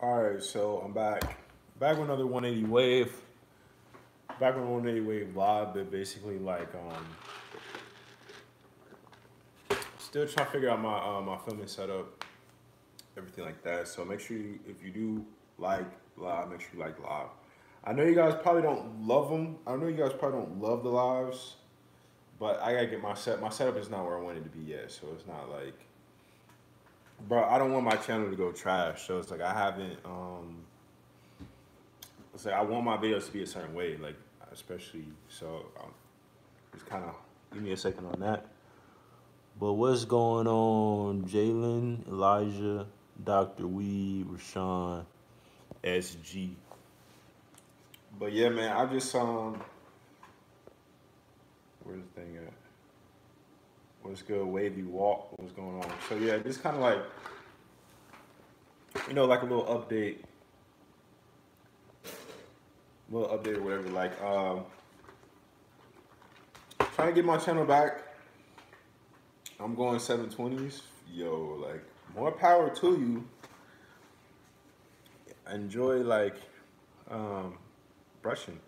All right, so I'm back. Back with another 180 wave. Back with 180 wave live, but basically like um still trying to figure out my uh, my filming setup, everything like that. So make sure you, if you do like live, make sure you like live. I know you guys probably don't love them. I know you guys probably don't love the lives, but I gotta get my set. My setup is not where I want it to be yet, so it's not like bro, I don't want my channel to go trash. So it's like I haven't. um It's I want my videos to be a certain way, like especially. So um, just kind of give me a second on that. But what's going on, Jalen, Elijah, Doctor Weed, Rashawn, SG? But yeah, man, I just um, where's the thing at? What's good, Wavy Walk? What's going on? So yeah, just kind of like, you know, like a little update, little update or whatever. Like, um, trying to get my channel back. I'm going 720s. Yo, like, more power to you. Enjoy like, um, brushing.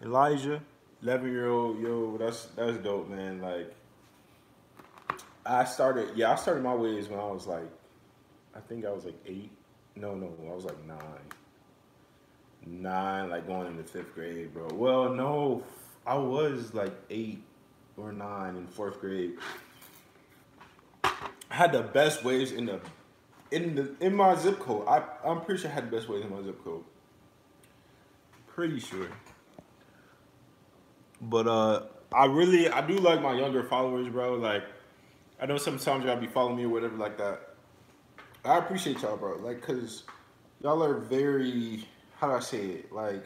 Elijah, 11 year old, yo, that's that's dope, man. Like I started, yeah, I started my waves when I was like, I think I was like eight. No, no, I was like nine. Nine, like going into fifth grade, bro. Well, no, I was like eight or nine in fourth grade. I had the best waves in the in the in my zip code. I I'm pretty sure I had the best waves in my zip code. Pretty sure. But uh I really I do like my younger followers, bro. Like I know sometimes y'all be following me or whatever like that. I appreciate y'all, bro. Like, cause y'all are very, how do I say it? Like,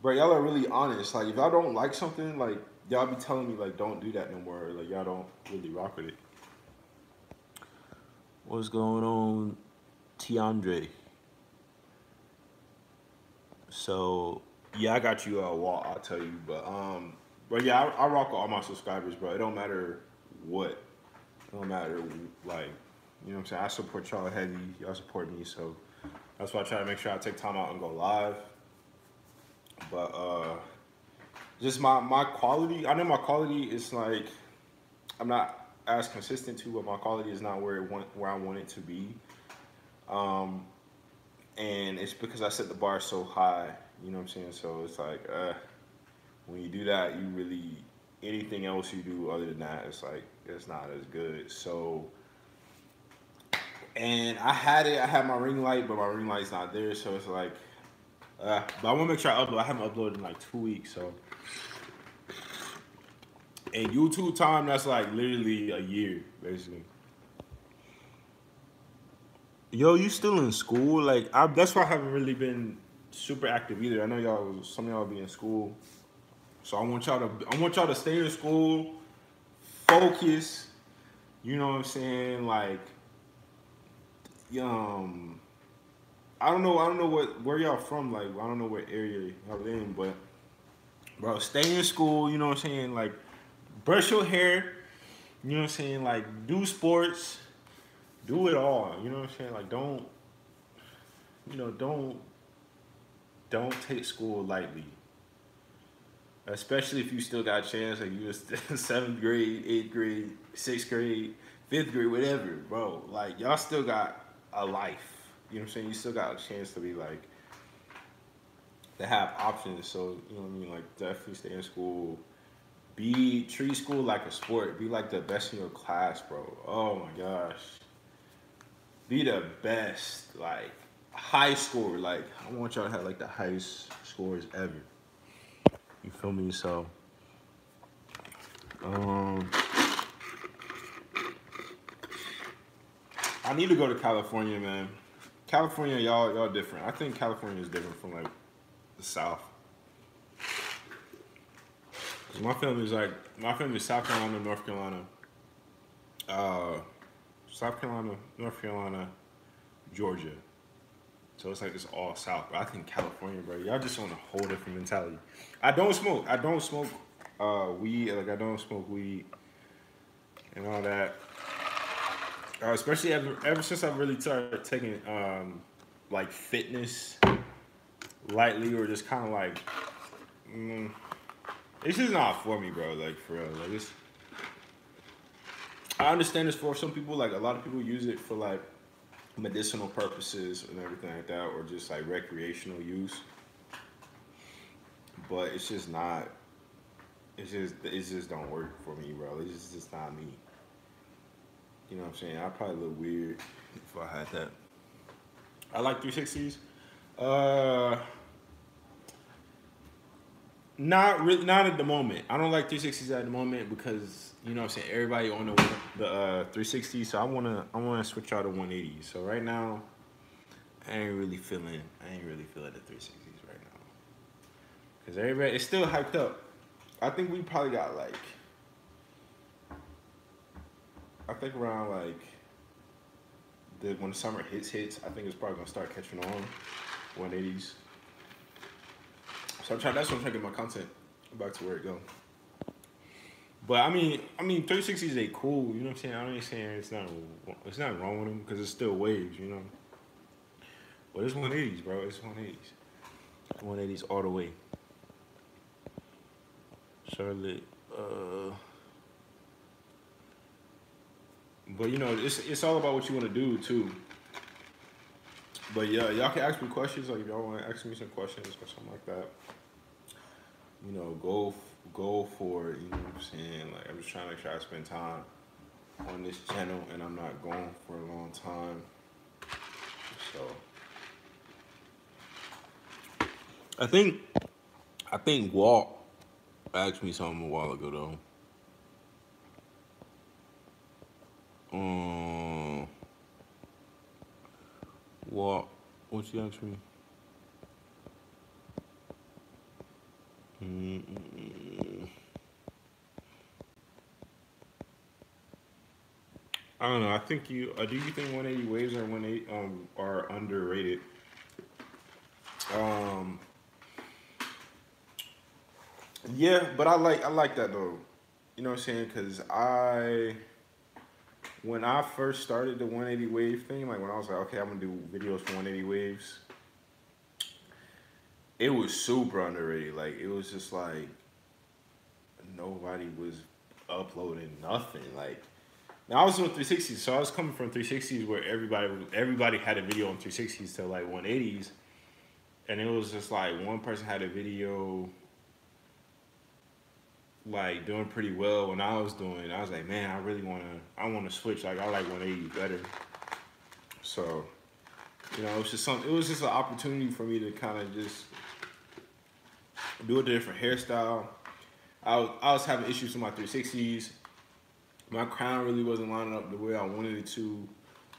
bro, y'all are really honest. Like, if y'all don't like something, like, y'all be telling me, like, don't do that no more. Like, y'all don't really rock with it. What's going on, Tiandre? So, yeah, I got you a uh, wall, I'll tell you. But, um, but yeah, I, I rock with all my subscribers, bro. It don't matter what no matter like you know what I'm saying. I support y'all heavy. Y'all support me, so that's why I try to make sure I take time out and go live. But uh, just my my quality. I know my quality is like I'm not as consistent to, but my quality is not where it want where I want it to be. Um, and it's because I set the bar so high. You know what I'm saying? So it's like uh, when you do that, you really anything else you do other than that, it's like it's not as good. So, and I had it. I had my ring light, but my ring light's not there. So it's like, uh, but I want to make sure I upload. I haven't uploaded in like two weeks. So, and YouTube time, that's like literally a year, basically. Yo, you still in school? Like, I, that's why I haven't really been super active either. I know y'all, some of y'all be in school. So I want y'all to I want y'all to stay in school, focus. You know what I'm saying? Like, um, I don't know. I don't know what where y'all from. Like, I don't know what area y'all in, but bro, stay in school. You know what I'm saying? Like, brush your hair. You know what I'm saying? Like, do sports. Do it all. You know what I'm saying? Like, don't. You know, don't. Don't take school lightly especially if you still got a chance, like you was seventh grade, eighth grade, sixth grade, fifth grade, whatever, bro. Like y'all still got a life. You know what I'm saying? You still got a chance to be like to have options. So you know what I mean? Like definitely stay in school. Be treat school like a sport. Be like the best in your class, bro. Oh my gosh. Be the best. Like high score. Like I want y'all to have like the highest scores ever. You feel me? So, um, I need to go to California, man. California, y'all, y'all different. I think California is different from like the South. My family's like my family's South Carolina, North Carolina, uh, South Carolina, North Carolina, Georgia. So it's like it's all south. But I think California, bro, y'all just on a whole different mentality. I don't smoke. I don't smoke uh, weed. Like I don't smoke weed and all that. Uh, especially ever, ever since I really started taking um, like fitness lightly or just kind of like mm, it's just not for me, bro. Like for real, like it's. I understand it's for some people. Like a lot of people use it for like medicinal purposes and everything like that, or just like recreational use. But it's just not. It's just it just don't work for me, bro. It's just, just not me. You know what I'm saying? I probably look weird if I had that. I like 360s. Uh, not really, not at the moment. I don't like 360s at the moment because you know I'm saying everybody on the the uh, 360. So I wanna I wanna switch out to 180s. So right now, I ain't really feeling I ain't really feeling the 360s right now. Cause everybody it's still hyped up. I think we probably got like I think around like the when the summer hits hits, I think it's probably gonna start catching on 180s. So I'm trying. That's what I'm trying to get my content back to where it go. But I mean, I mean, 360s they cool. You know what I'm saying? I ain't saying it's not it's not wrong with them because it's still waves. You know. But it's 180s, bro. It's 180s. 180s all the way. Charlotte. Uh, but you know, it's it's all about what you want to do too. But yeah, y'all can ask me questions. Like if y'all want to ask me some questions or something like that you know, go go for it. You know what I'm saying? Like I'm just trying to make sure I spend time on this channel, and I'm not going for a long time. So I think I think Walt asked me something a while ago though. Um, Walt, what you asked me? I don't know. I think you. Uh, do you think 180 waves are 180 um are underrated? Um. Yeah, but I like I like that though. You know what I'm saying? Cause I when I first started the 180 wave thing, like when I was like, okay, I'm gonna do videos for 180 waves it was super underrated. Like it was just like nobody was uploading nothing. Like now I was doing 360s, so I was coming from 360s where everybody everybody had a video on 360s to like 180s, and it was just like one person had a video like doing pretty well when I was doing. I was like, man, I really wanna I wanna switch. Like I like 180 better. So, you know, it was just some it was just an opportunity for me to kind of just do a different hairstyle. I was, I was having issues with my 360s. My crown really wasn't lining up the way I wanted it to.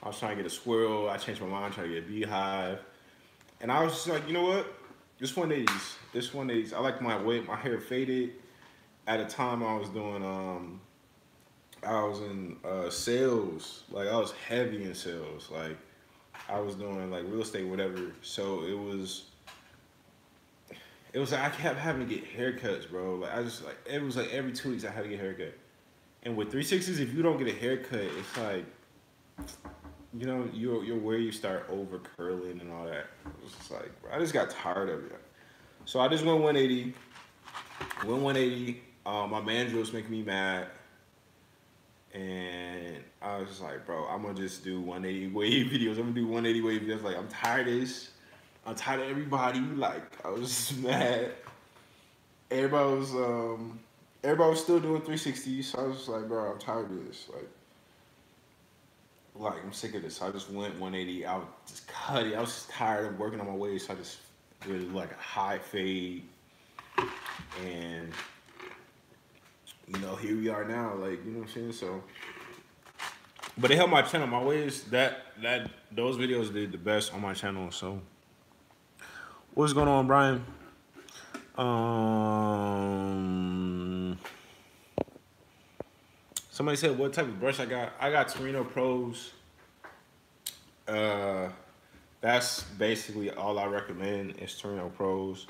I was trying to get a swirl. I changed my mind, trying to get a beehive. And I was just like, you know what? This 180s. This 180s. I like my way, my hair faded. At a time I was doing, um, I was in uh, sales. Like I was heavy in sales. Like I was doing like real estate, whatever. So it was it was like I kept having to get haircuts, bro. Like I just like it was like every two weeks I had to get a haircut. And with 360s, if you don't get a haircut, it's like you know, you're you're where you start over curling and all that. It was just like I just got tired of it. So I just went 180. Went 180. Um, my manager was making me mad. And I was just like, bro, I'm gonna just do 180 wave videos. I'm gonna do 180 wave videos. Like I'm tired of this. I'm tired of everybody. Like I was just mad. Everybody was um everybody was still doing 360. So I was like, bro, I'm tired of this. Like like I'm sick of this. So I just went 180. I was just cut it. I was just tired of working on my waist. So I just did like a high fade. And you know, here we are now. Like, you know what I'm saying? So but it helped my channel. My ways that that those videos did the best on my channel. So What's going on, Brian? Um, somebody said what type of brush I got. I got Torino Pros. Uh, that's basically all I recommend is Torino Pros.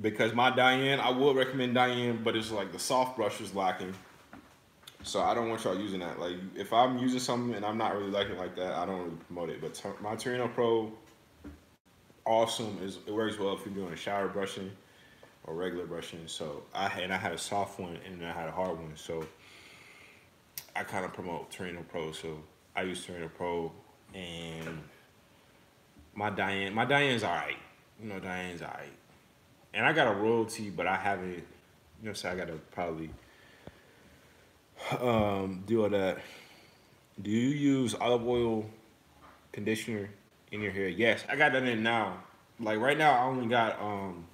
Because my Diane, I would recommend Diane, but it's like the soft brush is lacking. So I don't want y'all using that. Like if I'm using something and I'm not really liking like that, I don't really promote it. But my Torino Pro awesome. It's, it works well if you're doing a shower brushing or regular brushing. So I had, and I had a soft one and I had a hard one. So I kind of promote Torino Pro. So I use Torino Pro and my Diane, my Diane's all right. You know, Diane's all right. And I got a royalty, but I haven't, you know, so I got to probably um, do all that. Do you use olive oil conditioner in your hair? Yes, I got that in now. Like right now, I only got um,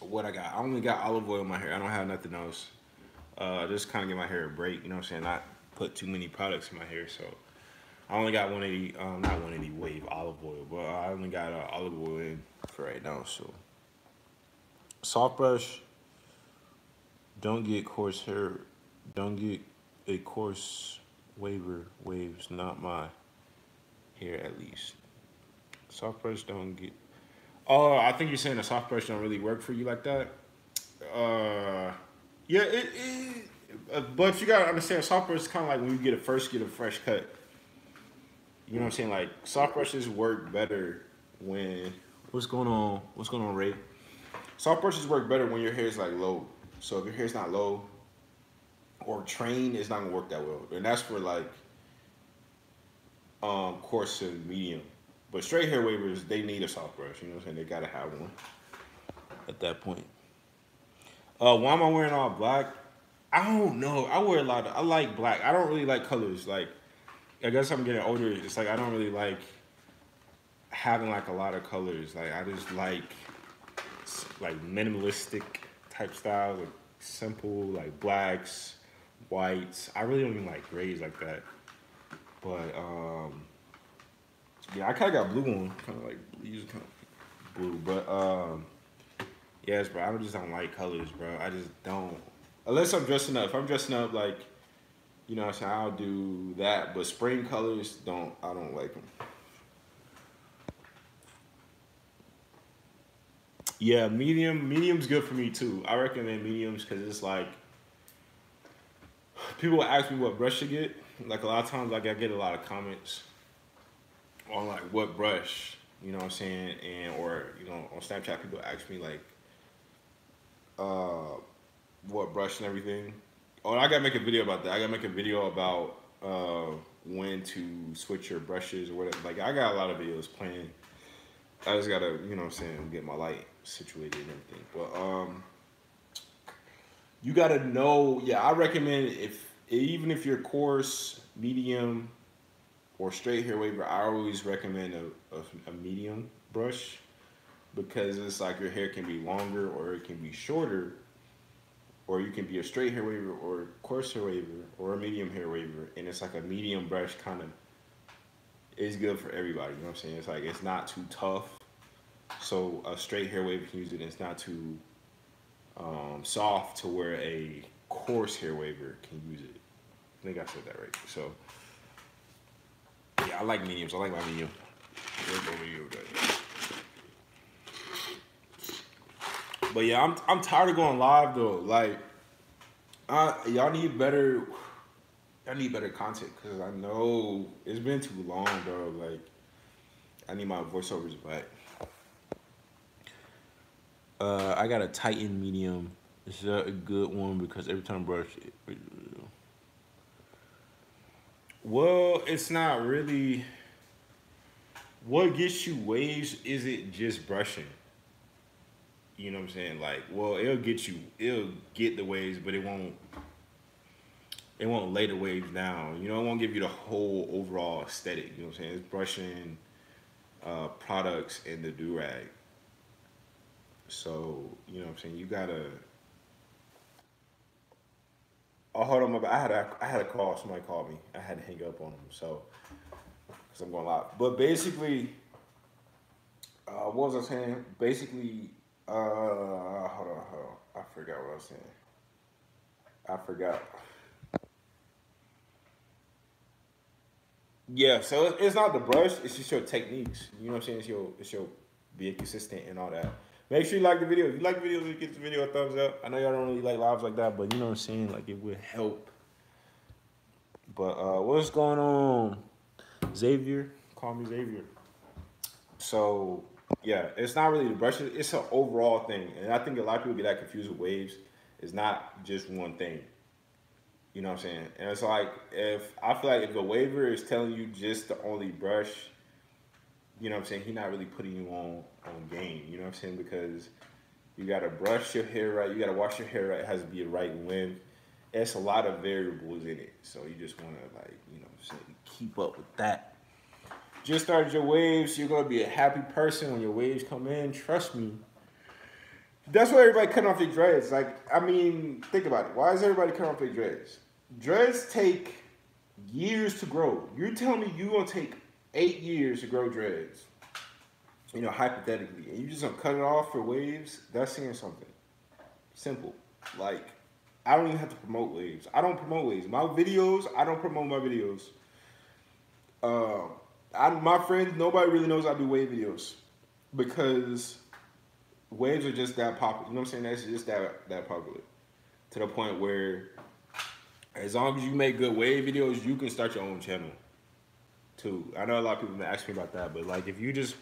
what I got. I only got olive oil in my hair. I don't have nothing else. Uh, just kind of give my hair a break. You know what I'm saying? Not put too many products in my hair. So I only got 180, um, not 180 wave olive oil, but I only got uh, olive oil in for right now. So soft brush. Don't get coarse hair. Don't get a coarse waver waves. Not my hair, at least. Soft brush don't get. Oh, I think you're saying a soft brush don't really work for you like that. Uh, yeah, it. it uh, but you gotta understand, soft brush is kind of like when you get a first get a fresh cut. You know what I'm saying? Like soft brushes work better when. What's going on? What's going on, Ray? Soft brushes work better when your hair is like low. So if your hair's not low or trained, it's not gonna work that well. And that's for like um coarse and medium. But straight hair wavers, they need a soft brush. You know what I'm saying? They gotta have one at that point. Uh, why am I wearing all black? I don't know. I wear a lot of. I like black. I don't really like colors. Like, I guess I'm getting older. It's like I don't really like having like a lot of colors. Like I just like like minimalistic type style, like simple, like blacks, whites. I really don't even like grays like that. But um, yeah, I kind of got blue on, kind of like use kind of blue. But um, yes, bro, I just don't like colors, bro. I just don't. Unless I'm dressing up. If I'm dressing up like, you know, so I'll do that. But spring colors, don't. I don't like them. Yeah, medium. Medium's good for me too. I recommend mediums because it's like people ask me what brush to get. Like a lot of times, like I get a lot of comments on like what brush, you know what I'm saying, and or you know on Snapchat people ask me like uh what brush and everything. Oh, I gotta make a video about that. I gotta make a video about uh when to switch your brushes or whatever. Like I got a lot of videos planned. I just gotta, you know what I'm saying, get my light situated and everything. But um you gotta know, yeah, I recommend if even if you're coarse, medium, or straight hair waver, I always recommend a, a, a, medium brush because it's like your hair can be longer or it can be shorter, or you can be a straight hair waver or coarse hair waver or a medium hair waver, and it's like a medium brush kind of is good for everybody. You know what I'm saying? It's like it's not too tough, so a straight hair waver can use it. And it's not too um, soft to where a coarse hair waver can use it. I think I said that right. So. Yeah, I like mediums. I like my medium. But yeah, I'm I'm tired of going live though. Like, uh, y'all need better. I need better content because I know it's been too long, bro. Like, I need my voiceovers back. Uh, I got a Titan medium. It's a good one because every time I brush it, well, it's not really. What gets you waves is it just brushing? You know what I'm saying? Like, well, it'll get you, it'll get the waves, but it won't. It won't lay the waves down. You know, it won't give you the whole overall aesthetic. You know what I'm saying? It's brushing uh, products in the do rag. So you know what I'm saying? You gotta Oh, hold on, my. I had a, I had a call. Somebody called me. I had to hang up on them. So, because I'm going live. But basically, uh, what was I saying? Basically, uh, hold on, hold on. I forgot what I was saying. I forgot. Yeah, so it's not the brush. It's just your techniques. You know what I'm saying? It's your, it's your being consistent and all that. Make sure you like the video. If you like the video, give the video a thumbs up. I know y'all don't really like lives like that, but you know what I'm saying? Like, it would help. But uh, what's going on? Xavier. Call me Xavier. So, Yeah, it's not really the brush. It's an overall thing, and I think a lot of people get that confused with waves. It's not just one thing. You know what I'm saying? And it's like if I feel like if the waiver is telling you just the only brush, you know what I'm saying, he's not really putting you on on game. You know what I'm saying? Because you gotta brush your hair right, you gotta wash your hair right, it has to be the right length. It's a lot of variables in it. So you just wanna like, you know what I'm saying, keep up with that just started your waves. You're gonna be a happy person when your waves come in. Trust me. That's why everybody cutting off their dreads. Like, I mean, think about it. Why is everybody cutting off their dreads? Dreads take years to grow. You're telling me you gonna take eight years to grow dreads? You know, hypothetically, and you just gonna cut it off for waves? That's saying something. Simple. Like, I don't even have to promote waves. I don't promote waves. My videos, I don't promote my videos. Uh, I, my friends, nobody really knows I do wave videos because waves are just that popular. You know what I'm saying? That's just that that popular to the point where as long as you make good wave videos, you can start your own channel too. I know a lot of people have asked me about that, but like if you just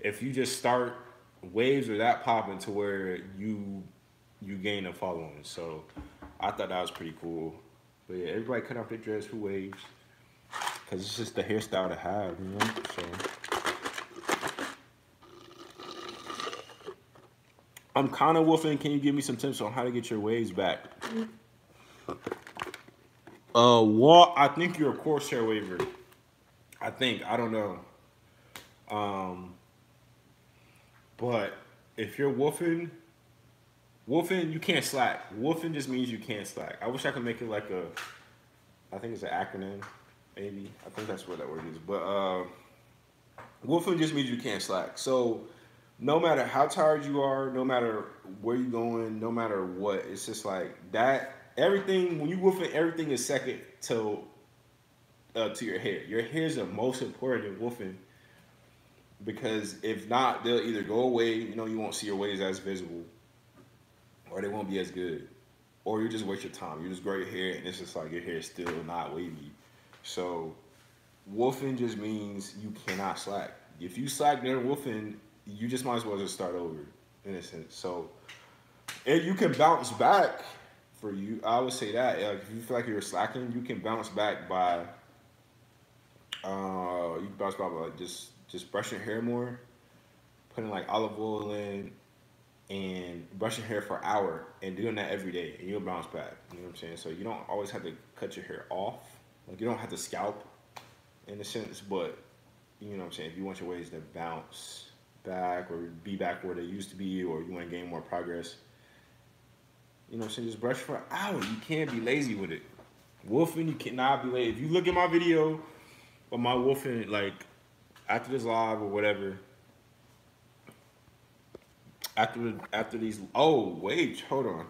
if you just start waves are that popping to where you you gain a following. So I thought that was pretty cool. But yeah, everybody cut off their dress for waves. Cause it's just the hairstyle to have, you know. So I'm kind of woofing. Can you give me some tips on how to get your waves back? Uh, what? I think you're a coarse hair waver. I think I don't know. Um, but if you're woofing, woofing, you can't slack. Woofing just means you can't slack. I wish I could make it like a. I think it's an acronym maybe. I think that's what that word is. But uh, woofing just means you can't slack. So no matter how tired you are, no matter where you're going, no matter what, it's just like that. Everything when you woofing, everything is second to uh, to your hair. Your hair is the most important in woofing because if not, they'll either go away. You know, you won't see your waves as visible, or they won't be as good, or you just waste your time. You just grow your hair, and it's just like your hair is still not wavy. So woofing just means you cannot slack. If you slack during woofing, you just might as well just start over in a sense. So and you can bounce back for you. I would say that like, if you feel like you're slacking, you can bounce back by uh you bounce back like just just your hair more, putting like olive oil in and brushing hair for an hour and doing that every day and you'll bounce back. You know what I'm saying? So you don't always have to cut your hair off like you don't have to scalp in a sense, but you know what I'm saying, if you want your waves to bounce back or be back where they used to be or you want to gain more progress, you know what I'm saying, just brush for an hour. You can't be lazy with it. Woofing, you cannot be lazy. If you look at my video of my woofing, like after this live or whatever, after after these oh wait, hold on.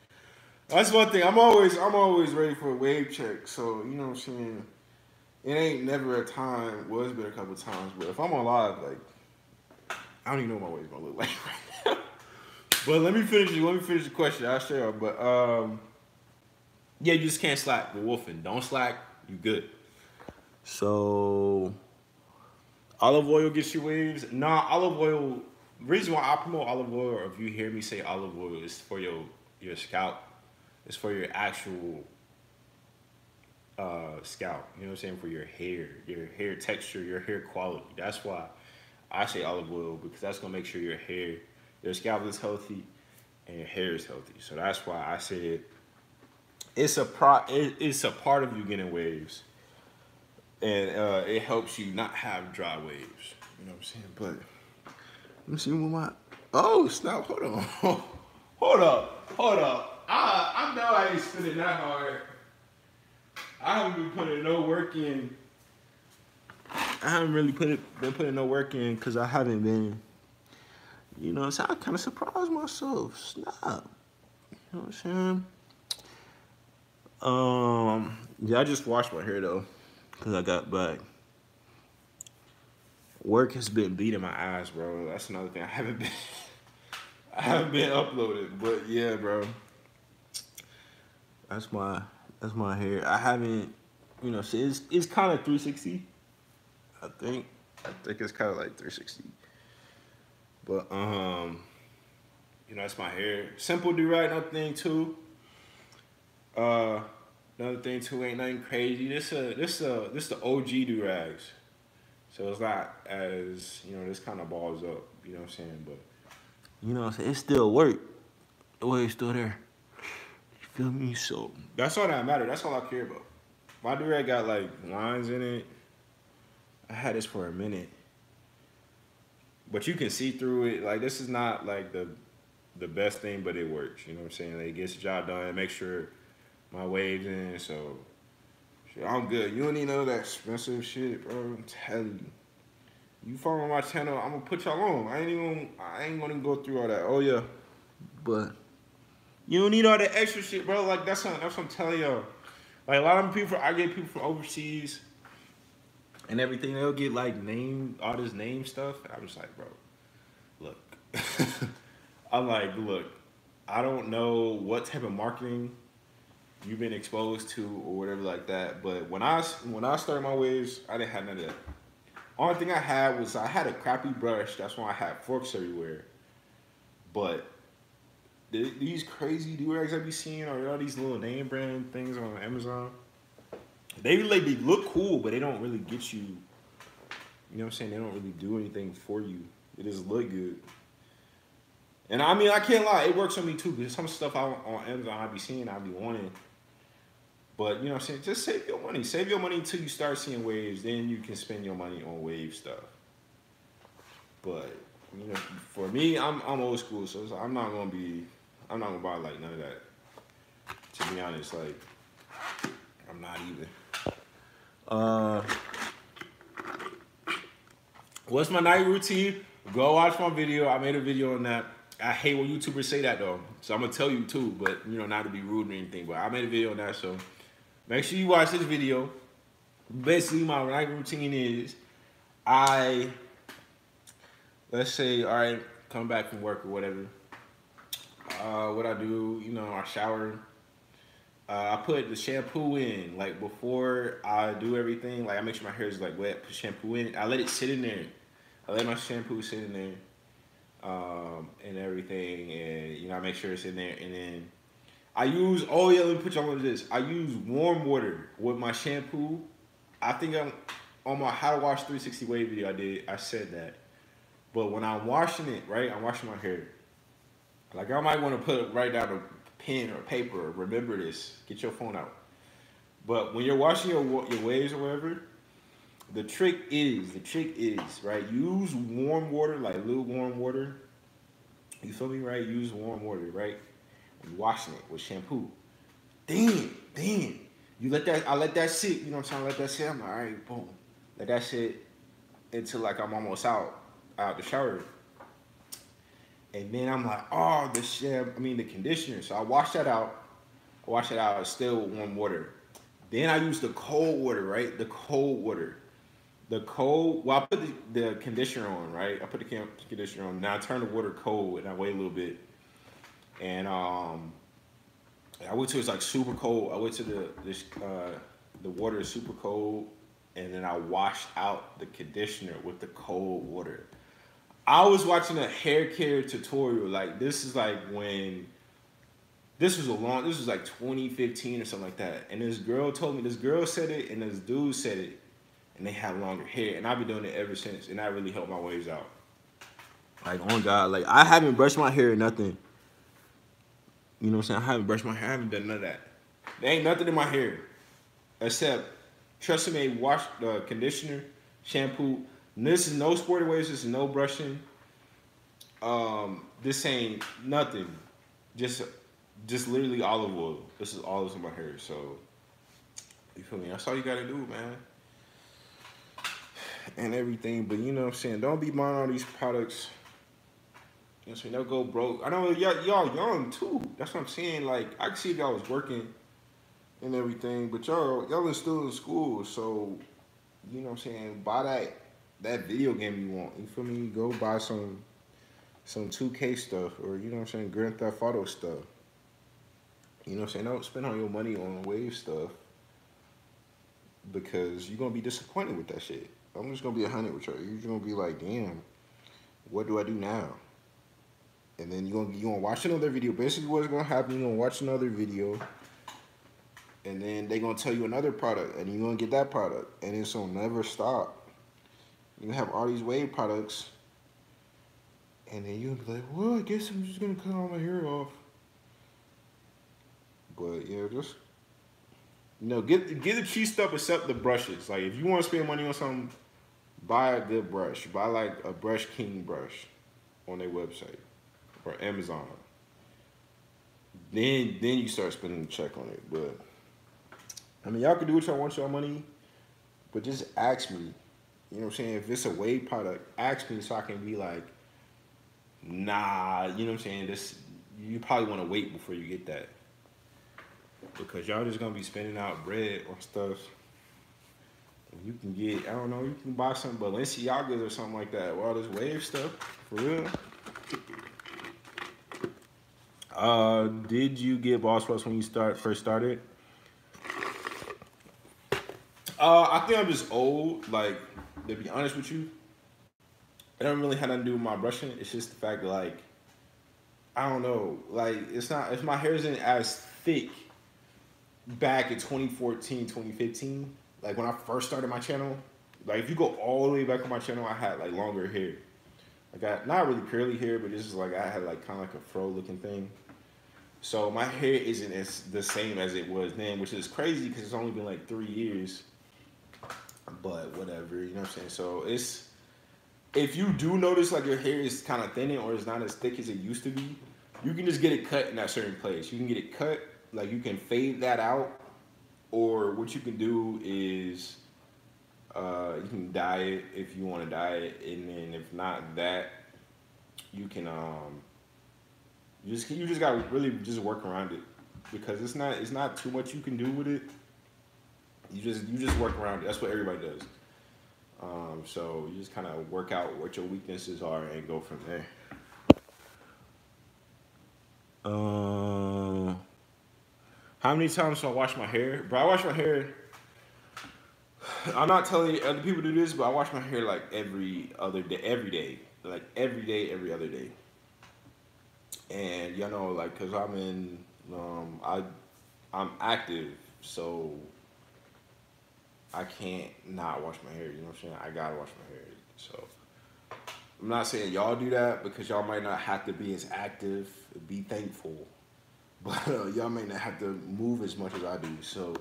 That's one thing. I'm always I'm always ready for a wave check. So you know what I'm saying. It ain't never a time. Well, it's been a couple times, but if I'm on live, like I don't even know what my wave's gonna look like right now. but let me finish. Let me finish the question. I'll share. But um, yeah, you just can't slack The wolfing. Don't slack. You good. So olive oil gets you waves. Nah, olive oil. Reason why I promote olive oil, or if you hear me say olive oil, is for your your scalp It's for your actual uh, scalp. You know what I'm saying? For your hair, your hair texture, your hair quality. That's why I say olive oil because that's gonna make sure your hair, your scalp is healthy, and your hair is healthy. So that's why I said it's a pro. it's a part of you getting waves, and uh, it helps you not have dry waves. You know what I'm saying? But let me see what my oh snap! Hold on, hold up, hold up. I I know I ain't spinning that hard. I haven't been putting no work in. I haven't really put it, been putting no work in because I haven't been. You know, so I kind of surprised myself. Snap. You know what I'm saying? Um, yeah, I just washed my hair though, cause I got back. Work has been beating my ass, bro. That's another thing. I haven't been, I haven't been uploaded, but yeah, bro. That's my that's my hair. I haven't, you know, it's it's kind of 360. I think I think it's kind of like 360. But um, you know, that's my hair. Simple do right, nothing too. Uh, another thing too ain't nothing crazy. This a this a this the OG do rags. So it's not as you know this kind of balls up. You know what I'm saying? But you know what I'm saying? It still work. The way it's still there. You feel me? So that's all that matter. That's all I care about. My do rag got like lines in it. I had this for a minute. But you can see through it. Like this is not like the the best thing, but it works. You know what I'm saying? Like, it gets the job done. Make sure my waves in. So shit, I'm good. You don't need none of that expensive shit, bro. I'm telling you. You follow my channel, I'm gonna put y'all on. I ain't even I ain't gonna go through all that. Oh yeah. But you don't need all that extra shit, bro. Like that's what, that's what I'm telling y'all. Like a lot of people, I get people from overseas and everything. They'll get like name all this name stuff. I'm just like, bro, look. I'm like, look, I don't know what type of marketing you've been exposed to or whatever like that. But when I when I started my waves, I didn't have none of that. Only thing I had was I had a crappy brush. That's why I had forks everywhere. But these crazy do rags I be seeing or all these little name brand things on Amazon, they really they look cool, but they don't really get you. You know what I'm saying? They don't really do anything for you. It just look good. And I mean, I can't lie, it works on me too. Because some stuff I, on Amazon I be seeing, I be wanting. But you know what I'm saying? Just save your money. Save your money until you start seeing waves. Then you can spend your money on wave stuff. But you know, for me, I'm I'm old school, so I'm not gonna be, I'm not gonna buy like none of that. To be honest, like I'm not even. Uh, what's my night routine? Go watch my video. I made a video on that. I hate when YouTubers say that though. So I'm gonna tell you too, but you know, not to be rude or anything. But I made a video on that, so make sure you watch this video. Basically, my night routine is I let's say, all right, come back from work or whatever. Uh, what I do, you know, I shower. Uh, I put the shampoo in like before I do everything. Like I make sure my hair is like wet. Put shampoo in. I let it sit in there. I let my shampoo sit in there um, and everything, and you know I make sure it's in there, and then I use oh yeah, let me put you on this. I use warm water with my shampoo. I think I'm on my how to wash 360 wave video. I did I said that, but when I'm washing it, right, I'm washing my hair. Like I might want to put write down a pen or paper. Remember this. Get your phone out. But when you're washing your your waves or whatever, the trick is, the trick is, right? Use warm water, like lukewarm water. You feel me, right? Use warm water, right? And washing it with shampoo. Then, then, you let that, I let that sit, you know what I'm saying? Let that sit. I'm like, all right, boom. Let that sit until like I'm almost out, out the shower. And then I'm like, oh, the shampoo, I mean the conditioner. So I wash that out. I wash it out, still warm water. Then I use the cold water, right? The cold water the cold. Well, I put the, the conditioner on, right? I put the conditioner on. Now I turn the water cold and I wait a little bit, and um, I went to it's like super cold. I went to the this uh, the water is super cold, and then I washed out the conditioner with the cold water. I was watching a hair care tutorial. Like this is like when this was a long. This was like 2015 or something like that. And this girl told me. This girl said it, and this dude said it and they have longer hair. And I've been doing it ever since, and that really helped my waves out. Like, on God, like I haven't brushed my hair or nothing. You know what I'm saying? I haven't brushed my hair. I haven't done none of that. There ain't nothing in my hair except Tresemme wash uh, conditioner, shampoo. This is no Sportin' Waves. This is no brushing. Um, this ain't nothing. Just, just literally olive oil. This is all that's in my hair. So, you feel me? That's all you gotta do, man and everything. But you know what I'm saying? Don't be buying all these products. You know what I'm saying? They'll go broke. I know y'all, y'all young too. That's what I'm saying. Like, I can see y'all was working and everything, but y'all, y'all is still in school. So, you know what I'm saying? Buy that, that video game you want. You feel me? Go buy some, some 2K stuff or, you know what I'm saying? Grand Theft Auto stuff. You know what I'm saying? Don't spend all your money on wave stuff because you're going to be disappointed with that shit. I'm just gonna be a hundred with you. You're gonna be like, damn. what do I do now? And then you're gonna you gonna watch another video. Basically, what's gonna happen? You're gonna watch another video, and then they're gonna tell you another product, and you're gonna get that product, and it's gonna never stop. You have all these wave products, and then you'll be like, "Well, I guess I'm just gonna cut all my hair off." But yeah, just you know, get get the cheap stuff except the brushes. Like if you want to spend money on something, buy a good brush. Buy like a Brush King brush on their website or Amazon. Then then you start spending the check on it. But I mean y'all can do what y'all want y'all money, but just ask me. You know what I'm saying? If it's a wave product, ask me so I can be like, nah, you know what I'm saying? This you probably want to wait before you get that because y'all just gonna be spending out bread on stuff. You can get, I don't know, you can buy some Balenciagas or something like that. All this wave stuff, for real. Uh, did you get Boss Rush when you start first started? Uh, I think I'm just old. Like, to be honest with you, it don't really have nothing to do with my brushing. It's just the fact that, like, I don't know. Like, it's not, if my hair isn't as thick back in 2014, 2015, like when I first started my channel, like if you go all the way back on my channel, I had like longer hair. I got not really curly hair, but this is like I had like kind of like a fro looking thing. So my hair isn't as the same as it was then, which is crazy because it's only been like three years. But whatever, you know what I'm saying? So it's if you do notice like your hair is kind of thinning or it's not as thick as it used to be, you can just get it cut in that certain place. You can get it cut like you can fade that out, or what you can do is uh, you can dye it if you want to dye it, and then if not that, you can um, you just you just got to really just work around it because it's not it's not too much you can do with it. You just you just work around it. That's what everybody does. Um, so you just kind of work out what your weaknesses are and go from there. Um. How many times do I wash my hair? Bro, I wash my hair. I'm not telling other people to do this, but I wash my hair like every other day, every day, like every day, every other day. And you know, like, cause I'm in, um, I, I'm active, so I can't not wash my hair. You know what I'm saying? I gotta wash my hair. So I'm not saying y'all do that because y'all might not have to be as active. Be thankful but uh, y'all may not have to move as much as I do. So,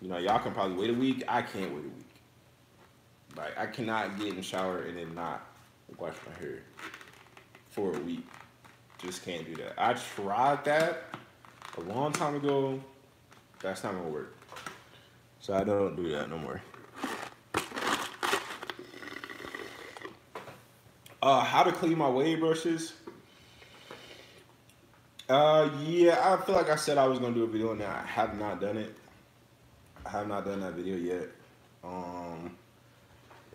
you know, y'all can probably wait a week. I can't wait a week. Like, I cannot get in the shower and then not wash my hair for a week. Just can't do that. I tried that a long time ago. That's not gonna work. So I don't do that no more. Uh, how to clean my wave brushes. Uh, yeah, I feel like I said I was gonna do a video and I have not done it. I have not done that video yet. Um,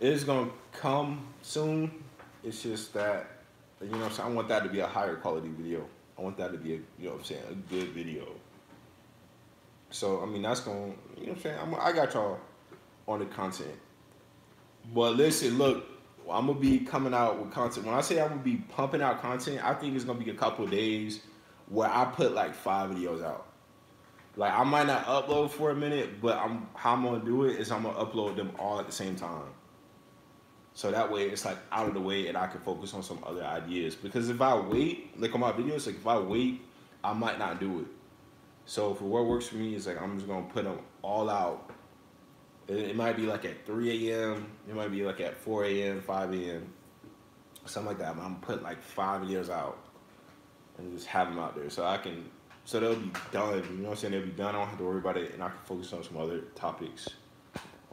it is gonna come soon. It's just that, you know, so i want that to be a higher quality video. I want that to be a, you know, what I'm saying, a good video. So I mean, that's gonna, you know, what I'm saying, I'm, I got y'all on the content. But listen, look, I'm gonna be coming out with content. When I say I'm gonna be pumping out content, I think it's gonna be a couple days where I put like five videos out. Like I might not upload for a minute, but I'm how I'm gonna do it is I'm gonna upload them all at the same time. So that way it's like out of the way and I can focus on some other ideas. Because if I wait, like on my videos, like if I wait, I might not do it. So for what works for me is like I'm just gonna put them all out. It, might be like at 3 a.m. It might be like at 4 a.m., 5 a.m. Something like that. I'm gonna put like five videos out and just have them out there so I can so they'll be done. You know what I'm saying? They'll be done. I don't have to worry about it, and I can focus on some other topics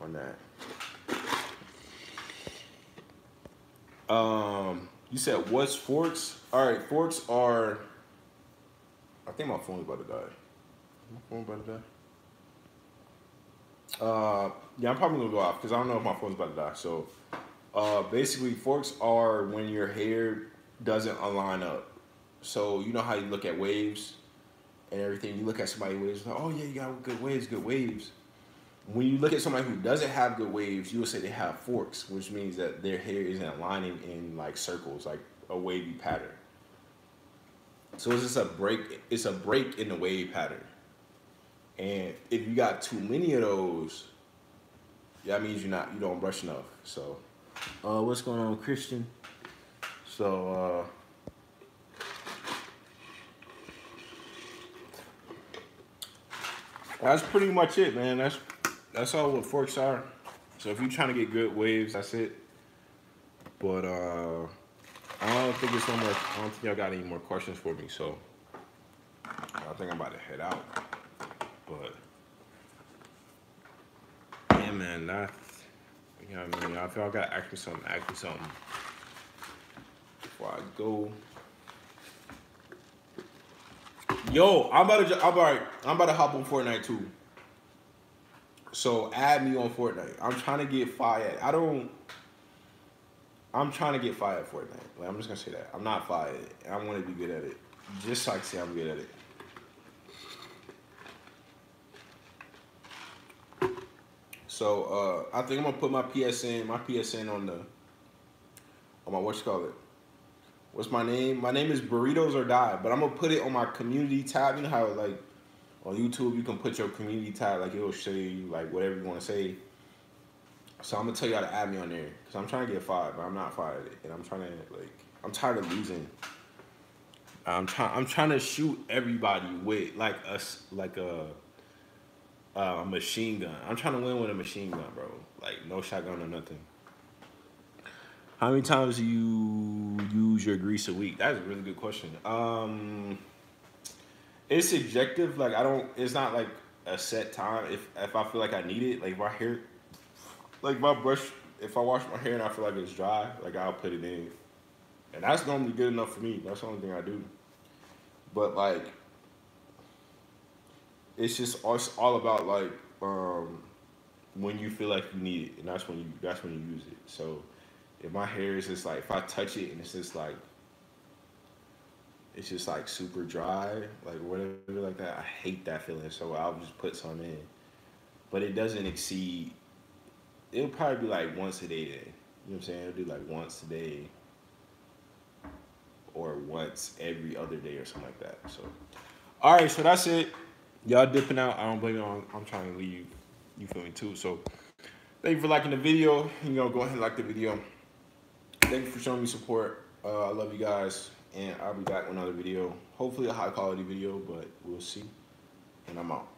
on that. Um, you said what's forks? All right, forks are. I think my phone's about to die. My phone about to die. Uh, yeah, I'm probably gonna go off because I don't know if my phone's about to die. So, uh, basically, forks are when your hair doesn't align up. So you know how you look at waves and everything. You look at somebody waves, like, oh yeah, you got good waves, good waves. When you look at somebody who doesn't have good waves, you will say they have forks, which means that their hair isn't aligning in like circles, like a wavy pattern. So it's just a break. It's a break in the wave pattern. And if you got too many of those, that means you're not you don't brush enough. So, uh, what's going on, Christian? So, uh, that's pretty much it, man. That's that's all what forks are. So if you're trying to get good waves, that's it. But uh, I don't think it's no more. I don't think y'all got any more questions for me. So I think I'm about to head out. But yeah, man, that's you know what I mean. I feel I gotta ask me something. Ask me something before I go. Yo, I'm about to. I'm about. I'm about to hop on Fortnite too. So add me on Fortnite. I'm trying to get fired. I don't. I'm trying to get fired at Fortnite. Like, I'm just gonna say that. I'm not fired. I want to be good at it. Just so I can say I'm good at it. So uh, I think I'm gonna put my PSN, my PSN on the on my what you call it. What's my name? My name is Burritos or Die, but I'm gonna put it on my community tab. You know how like on YouTube you can put your community tag, like it'll show you like whatever you want to say. So I'm gonna tell how to add me on there because I'm trying to get fired, but I'm not fired, and I'm trying to like I'm tired of losing. I'm trying I'm trying to shoot everybody with like a like a a machine gun. I'm trying to win with a machine gun, bro. Like no shotgun or nothing. How many times do you use your grease a week? That's a really good question. Um, it's subjective. Like I don't. It's not like a set time. If if I feel like I need it, like my hair, like my brush. If I wash my hair and I feel like it's dry, like I'll put it in, and that's normally good enough for me. That's the only thing I do. But like, it's just it's all about like um, when you feel like you need it, and that's when you that's when you use it. So if my hair is just like if I touch it and it's just like it's just like super dry, like whatever like that. I hate that feeling. So I'll just put some in. But it doesn't exceed it'll probably be like once a day then. You know what I'm saying? It'll do like once a day or once every other day or something like that. So Alright, so that's it. Y'all dipping out. I don't blame you I'm trying to leave. You feel me too. So thank you for liking the video. You know, go ahead and like the video. Thank you for showing me support. Uh, I love you guys and I'll be back with another video. Hopefully a high quality video, but we'll see. And I'm out.